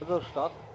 Reserve stock.